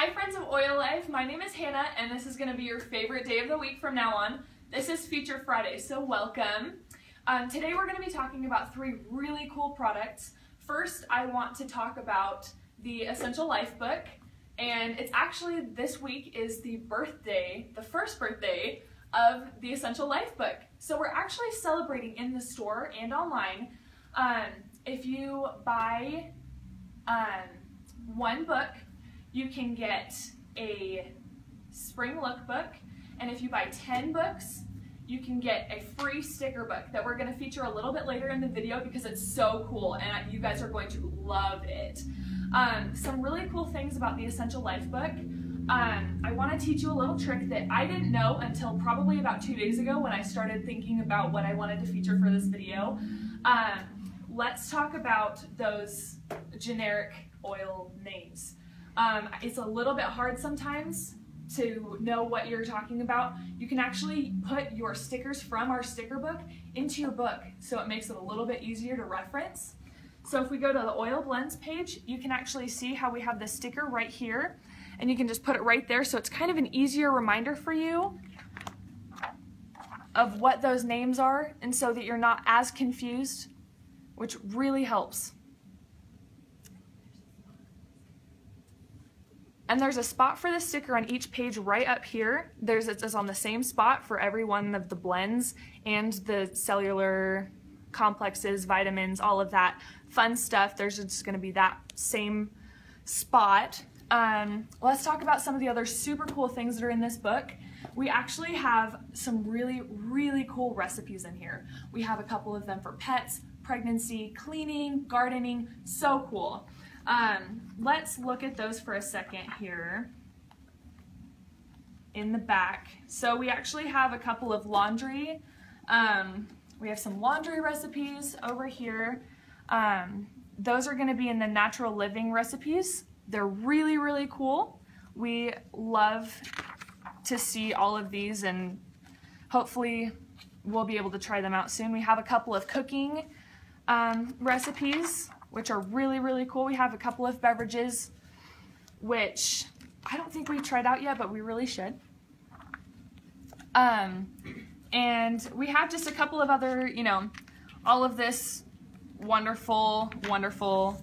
Hi friends of Oil Life, my name is Hannah and this is going to be your favorite day of the week from now on. This is Feature Friday, so welcome. Um, today we're going to be talking about three really cool products. First, I want to talk about the Essential Life book, and it's actually this week is the birthday, the first birthday of the Essential Life book. So we're actually celebrating in the store and online. Um, if you buy um, one book, you can get a spring lookbook, and if you buy 10 books, you can get a free sticker book that we're going to feature a little bit later in the video because it's so cool and you guys are going to love it. Um, some really cool things about the Essential Life book. Um, I want to teach you a little trick that I didn't know until probably about two days ago when I started thinking about what I wanted to feature for this video. Um, let's talk about those generic oil names. Um, it's a little bit hard sometimes to know what you're talking about. You can actually put your stickers from our sticker book into your book so it makes it a little bit easier to reference. So if we go to the oil blends page, you can actually see how we have the sticker right here and you can just put it right there so it's kind of an easier reminder for you of what those names are and so that you're not as confused, which really helps. And there's a spot for the sticker on each page right up here. There's it's on the same spot for every one of the blends and the cellular complexes, vitamins, all of that fun stuff. There's just going to be that same spot. Um, let's talk about some of the other super cool things that are in this book. We actually have some really, really cool recipes in here. We have a couple of them for pets, pregnancy, cleaning, gardening, so cool. Um, let's look at those for a second here in the back. So we actually have a couple of laundry. Um, we have some laundry recipes over here. Um, those are going to be in the natural living recipes. They're really, really cool. We love to see all of these and hopefully we'll be able to try them out soon. We have a couple of cooking um, recipes which are really, really cool. We have a couple of beverages, which I don't think we tried out yet, but we really should. Um, and we have just a couple of other, you know, all of this wonderful, wonderful,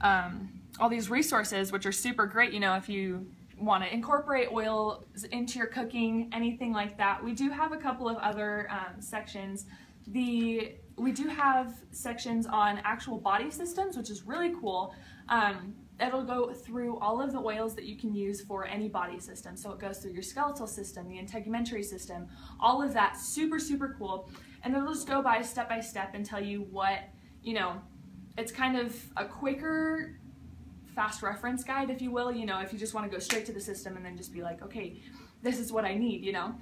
um, all these resources, which are super great, you know, if you want to incorporate oils into your cooking, anything like that. We do have a couple of other um, sections. The we do have sections on actual body systems, which is really cool. Um, it'll go through all of the oils that you can use for any body system. So it goes through your skeletal system, the integumentary system, all of that, super, super cool. And it'll just go by step by step and tell you what, you know, it's kind of a quicker, fast reference guide, if you will, you know, if you just want to go straight to the system and then just be like, okay, this is what I need, you know.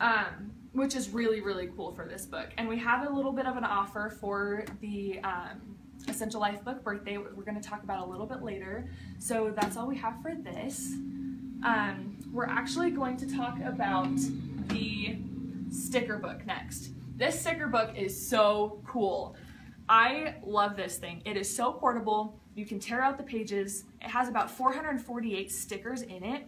Um, which is really, really cool for this book. And we have a little bit of an offer for the um, Essential Life book birthday. We're going to talk about a little bit later. So that's all we have for this. Um, we're actually going to talk about the sticker book next. This sticker book is so cool. I love this thing. It is so portable. You can tear out the pages. It has about 448 stickers in it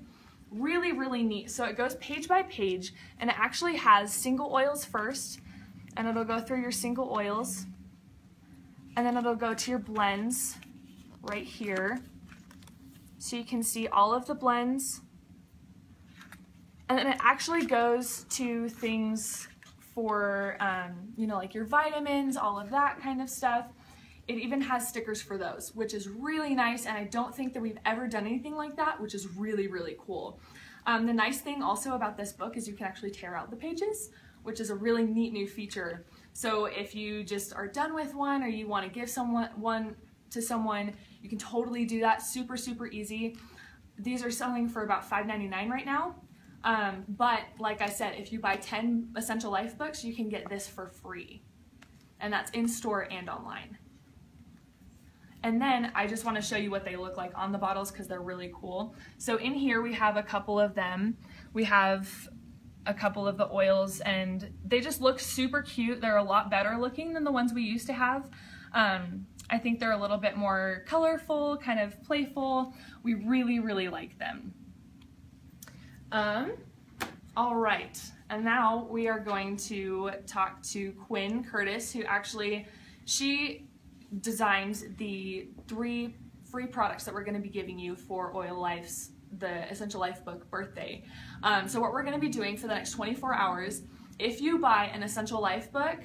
really, really neat. So it goes page by page and it actually has single oils first and it'll go through your single oils and then it'll go to your blends right here. So you can see all of the blends. And then it actually goes to things for, um, you know, like your vitamins, all of that kind of stuff. It even has stickers for those, which is really nice, and I don't think that we've ever done anything like that, which is really, really cool. Um, the nice thing also about this book is you can actually tear out the pages, which is a really neat new feature. So if you just are done with one or you want to give someone one to someone, you can totally do that super, super easy. These are selling for about $5.99 right now. Um, but like I said, if you buy 10 Essential Life books, you can get this for free. And that's in store and online. And then I just want to show you what they look like on the bottles because they're really cool. So in here we have a couple of them. We have a couple of the oils and they just look super cute. They're a lot better looking than the ones we used to have. Um, I think they're a little bit more colorful, kind of playful. We really, really like them. Um, all right, and now we are going to talk to Quinn Curtis, who actually, she designed the three free products that we're going to be giving you for Oil Life's the Essential Life book birthday. Um, so what we're going to be doing for the next 24 hours, if you buy an Essential Life book,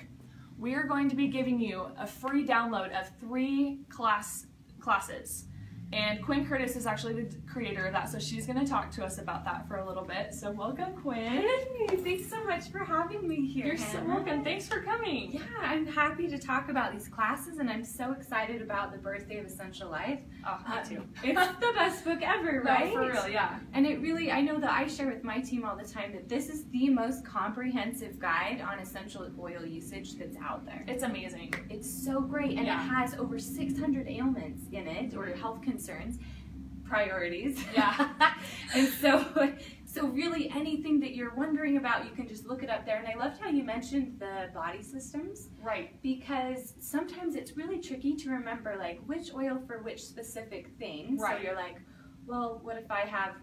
we are going to be giving you a free download of three class classes. And Quinn Curtis is actually the creator of that, so she's going to talk to us about that for a little bit. So welcome, Quinn. Hey, thanks so much for having me here. You're so welcome. Thanks for coming. Yeah, I'm happy to talk about these classes, and I'm so excited about the birthday of Essential Life. Oh, me uh, too. it's the best book ever, right? No, for real, yeah. And it really, I know that I share with my team all the time that this is the most comprehensive guide on essential oil usage that's out there. It's amazing. It's so great, and Yeah. it has over 600 ailments in it, or health concerns, priorities. Yeah. and so, so really anything that you're wondering about, you can just look it up there. And I loved how you mentioned the body systems Right. because sometimes it's really tricky to remember like which oil for which specific thing. Right. So you're like, well, what if I have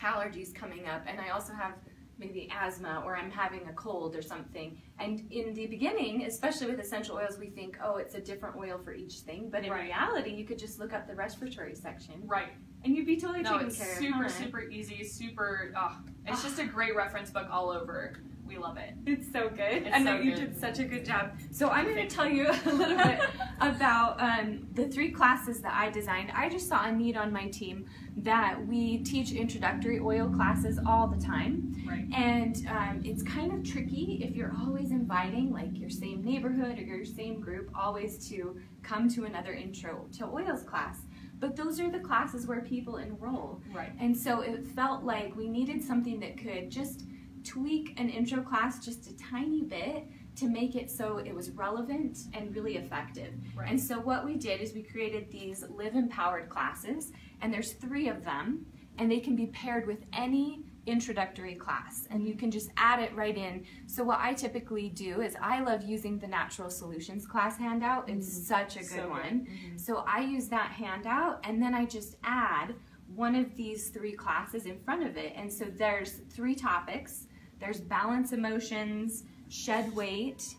allergies coming up and I also have maybe asthma or I'm having a cold or something. And in the beginning, especially with essential oils, we think, oh, it's a different oil for each thing. But in Right. reality, you could just look up the respiratory section Right. and you'd be totally No, taken it's care super, of. huh? super easy, super, oh, it's just a great reference book all over. We love it. It's so good. It's I know so you did such a good job. So I'm going to tell you a little bit about um, the three classes that I designed. I just saw a need on my team that we teach introductory oil classes all the time. Right. And um, it's kind of tricky if you're always inviting like your same neighborhood or your same group always to come to another intro to oils class. But those are the classes where people enroll. Right. And so it felt like we needed something that could just tweak an intro class just a tiny bit to make it so it was relevant and really effective. Right. And so what we did is we created these live empowered classes and there's 3 of them and they can be paired with any introductory class and you can just add it right in. So what I typically do is I love using the natural solutions class handout. It's mm-hmm. such a good So good. one. Mm-hmm. So I use that handout and then I just add one of these three classes in front of it. And so there's three topics. There's balance emotions, shed weight,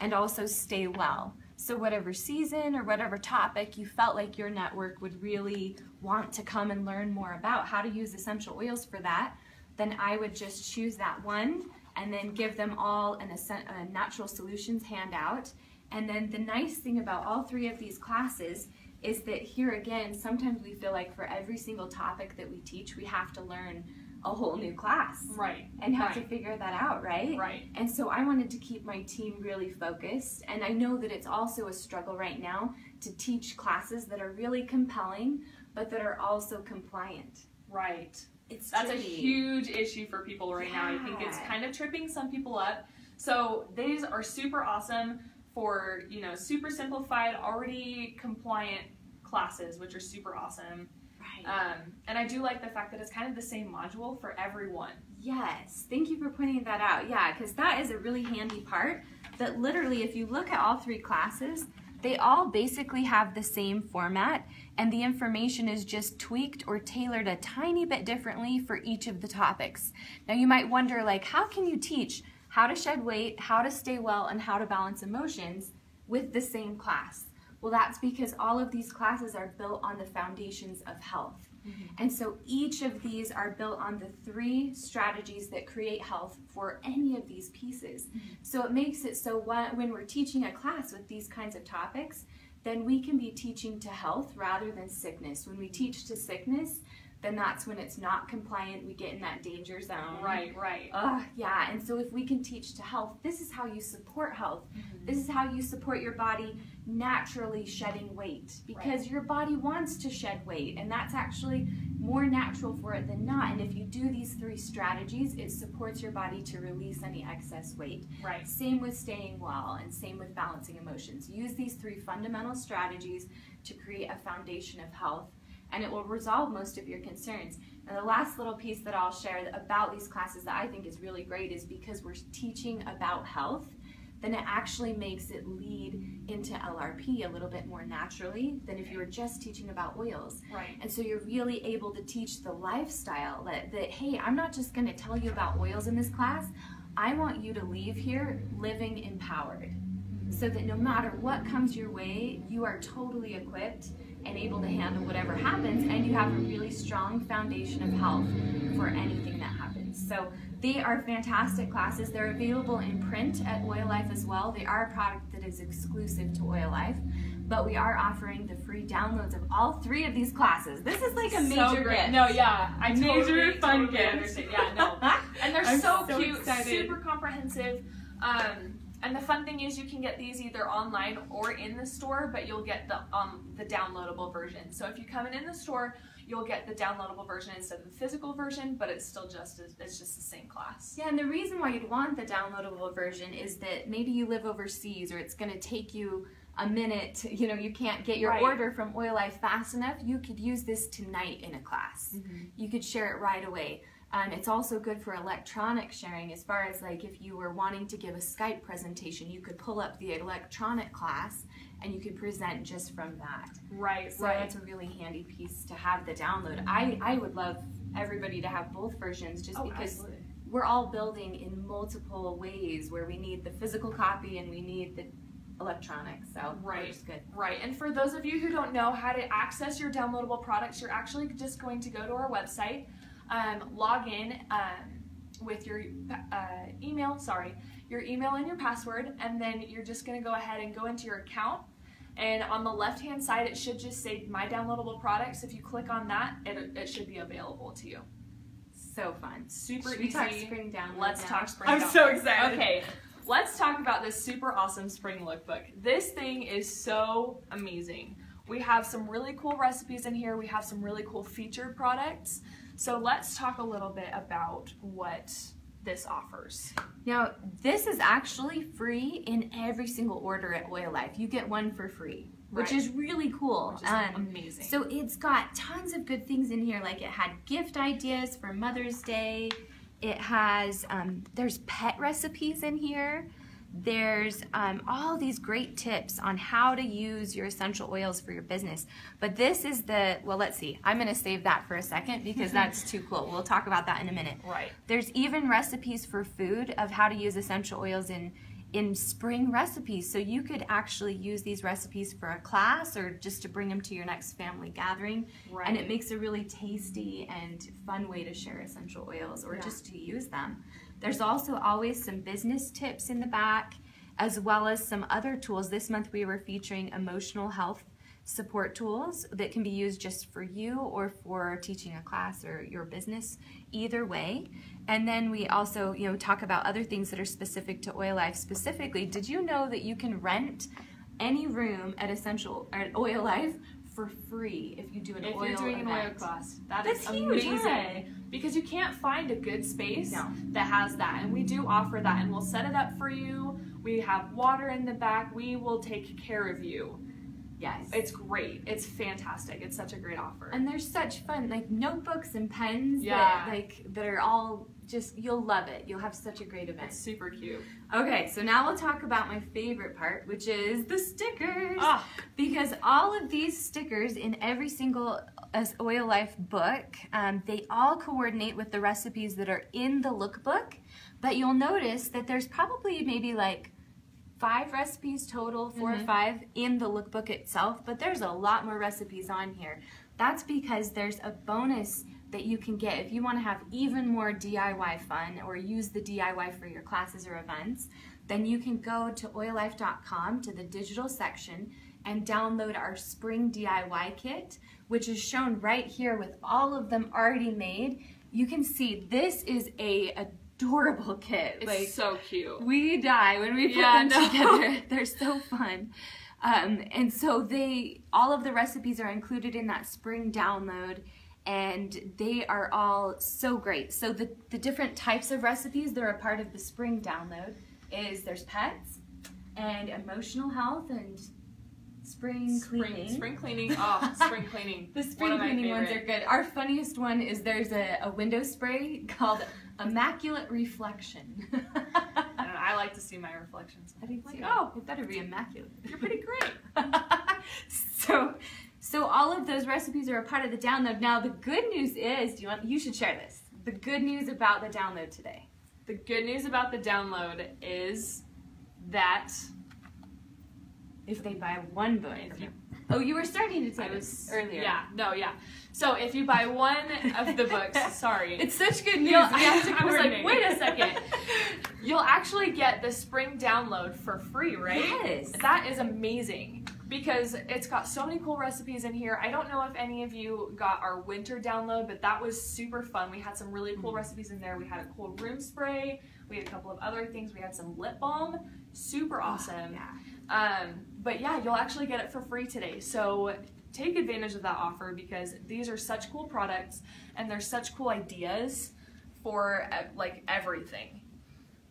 and also stay well. So whatever season or whatever topic you felt like your network would really want to come and learn more about how to use essential oils for that, then I would just choose that one and then give them all an a natural solutions handout. And then the nice thing about all three of these classes is that here again, sometimes we feel like for every single topic that we teach, we have to learn a whole new class Right. and have right. to figure that out, right? Right. And so I wanted to keep my team really focused. And I know that it's also a struggle right now to teach classes that are really compelling, but that are also compliant. Right. It's That's a huge issue for people right now. I think it's kind of tripping some people up. So these are super awesome for, you know, super simplified, already compliant classes, which are super awesome. Um, and I do like the fact that it's kind of the same module for everyone. Yes, thank you for pointing that out. Yeah, because that is a really handy part. That literally, if you look at all three classes, they all basically have the same format, and the information is just tweaked or tailored a tiny bit differently for each of the topics. Now, you might wonder, like, how can you teach how to shed weight, how to stay well, and how to balance emotions with the same class? Well, that's because all of these classes are built on the foundations of health. Mm-hmm. And so each of these are built on the three strategies that create health for any of these pieces. Mm-hmm. So it makes it so when we're teaching a class with these kinds of topics, then we can be teaching to health rather than sickness. When we teach to sickness, then that's when it's not compliant. We get in that danger zone. Right, right. Ugh, yeah, and so if we can teach to health, this is how you support health. Mm-hmm. This is how you support your body naturally shedding weight because your body wants to shed weight, and that's actually more natural for it than not. And if you do these three strategies, it supports your body to release any excess weight. Right. Same with staying well, and same with balancing emotions. Use these three fundamental strategies to create a foundation of health, and it will resolve most of your concerns. And the last little piece that I'll share about these classes that I think is really great is because we're teaching about health, then it actually makes it lead into LRP a little bit more naturally than if you were just teaching about oils. Right. And so you're really able to teach the lifestyle that, that hey, I'm not just going to tell you about oils in this class. I want you to leave here living empowered so that no matter what comes your way, you are totally equipped and able to handle whatever happens, and you have a really strong foundation of health for anything that happens. So they are fantastic classes. They're available in print at Oil Life as well. They are a product that is exclusive to Oil Life, but we are offering the free downloads of all three of these classes. This is like a major so great. gift. No, yeah, I Major totally, fun totally gift. understand. Yeah, no, and they're so, so cute, excited. super comprehensive. Um, and the fun thing is, you can get these either online or in the store, but you'll get the um the downloadable version. So if you come in in the store, you'll get the downloadable version instead of the physical version, but it's still just as, it's just the same class. Yeah, and the reason why you'd want the downloadable version is that maybe you live overseas or it's going to take you a minute, you know, you can't get your Right. order from Oil Life fast enough. You could use this tonight in a class. You could share it right away. Um, it's also good for electronic sharing as far as like if you were wanting to give a Skype presentation, you could pull up the electronic class and you could present just from that. Right, So that's a really handy piece to have the download. I, I would love everybody to have both versions just Oh, because absolutely. we're all building in multiple ways where we need the physical copy and we need the electronic. So Right. it's good. Right, and for those of you who don't know how to access your downloadable products, you're actually just going to go to our website, um, log in um, with your uh, email, sorry, your email and your password, and then you're just going to go ahead and go into your account. And on the left hand side, it should just say My Downloadable Products. If you click on that, it, it should be available to you. So fun. Super Should easy. talk spring down? Let's now? talk spring. I'm down. so excited. Okay, let's talk about this super awesome spring lookbook. This thing is so amazing. We have some really cool recipes in here. We have some really cool featured products. So let's talk a little bit about what this offers. Now, this is actually free in every single order at Oil Life. You get one for free, which Right. is really cool. Which is Um, amazing. So it's got tons of good things in here. Like it had gift ideas for Mother's Day. It has um, there's pet recipes in here. There's um, all these great tips on how to use your essential oils for your business. But this is the well. Let's see. I'm going to save that for a second because that's too cool. We'll talk about that in a minute. right. There's even recipes for food of how to use essential oils in in spring recipes. So you could actually use these recipes for a class or just to bring them to your next family gathering. Right. And it makes a really tasty and fun way to share essential oils or Yeah. just to use them. There's also always some business tips in the back as well as some other tools. This month we were featuring emotional health support tools that can be used just for you or for teaching a class or your business either way and then we also you know talk about other things that are specific to oil life specifically did you know that you can rent any room at essential or at oil life for free if you do an If oil you're doing an oil class, that That's is huge, amazing. huh? Because you can't find a good space No. that has that, and we do offer that, and we'll set it up for you. We have water in the back. We will take care of you. yes It's great. It's fantastic. It's such a great offer. and they're such fun like notebooks and pens Yeah. that like that are all just you'll love it you'll have such a great event it's super cute. okay so now we'll talk about my favorite part which is the stickers Ah, because all of these stickers in every single as oil life book um, they all coordinate with the recipes that are in the lookbook but you'll notice that there's probably maybe like five recipes total 4 or Mhm. five in the lookbook itself but there's a lot more recipes on here that's because there's a bonus that you can get if you want to have even more DIY fun or use the DIY for your classes or events then you can go to oillife.com to the digital section and download our spring DIY kit, which is shown right here with all of them already made. You can see this is a adorable kit. it's like so cute. we die when we put Yeah, them no. together. They're so fun. Um, and so they all of the recipes are included in that spring download and they are all so great. So the, the different types of recipes they're a part of the spring download is there's pets and emotional health and spring, Spring, cleaning. spring cleaning. Oh, spring cleaning. The spring my cleaning ones are good. Our funniest one is there's a, a window spray called Immaculate Reflection. I, know, I like to see my reflections. I think Like, too. oh, it better be immaculate. you're pretty great. so, so all of those recipes are a part of the download. Now, the good news is, do you want? You should share this. The good news about the download today. The good news about the download is that If they buy one book, you- oh, you were starting to say this was earlier. Yeah, no, yeah. So if you buy one of the books, sorry. It's such good news. To I was like, wait a second. You'll actually get the spring download for free, right? Yes. That is amazing because it's got so many cool recipes in here. I don't know if any of you got our winter download, but that was super fun. We had some really cool recipes in there. We had a cool room spray. We had a couple of other things. We had some lip balm. Super awesome. Yeah. Um, but yeah, you'll actually get it for free today. So take advantage of that offer because these are such cool products and they're such cool ideas for uh, like everything.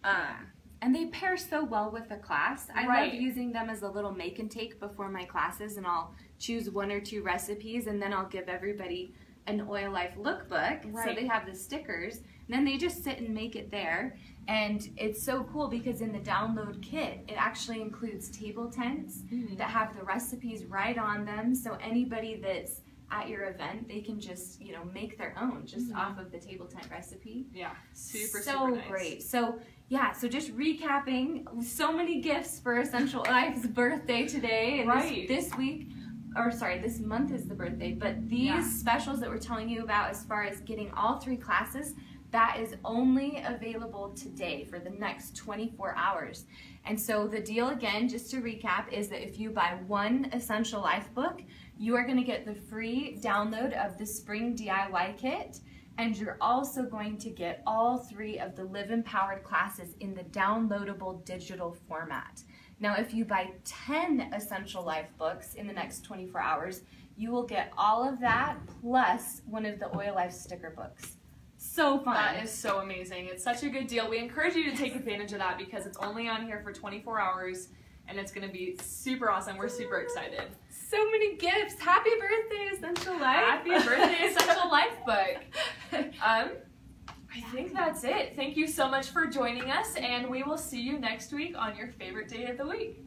Um, And they pair so well with the class. I Right. love using them as a little make and take before my classes, and I'll choose one or two recipes, and then I'll give everybody an Oil Life lookbook. So they have the stickers, and then they just sit and make it there. And it's so cool because in the download kit, it actually includes table tents that have the recipes right on them. So anybody that's at your event, they can just, you know, make their own just Mhm. off of the table tent recipe yeah, super, so super nice. great. So yeah, so just recapping, so many gifts for Essential Life's birthday today. and this- Right. This, week, or sorry, this month is the birthday. But these Yeah. specials that we're telling you about, as far as getting all three classes, that is only available today for the next 24 hours. And so the deal again, just to recap, is that if you buy one Essential Life book, you are going to get the free download of the Spring DIY kit. And you're also going to get all three of the Live Empowered classes in the downloadable digital format. Now, if you buy 10 Essential Life books in the next 24 hours, you will get all of that plus one of the Oil Life sticker books. So fun. That is so amazing. It's such a good deal. We encourage you to take advantage of that because it's only on here for 24 hours and it's going to be super awesome. We're super excited. So many gifts. Happy birthday, Essential Life. Happy birthday, Essential Life Book. Um, I think that's it. Thank you so much for joining us, and we will see you next week on your favorite day of the week.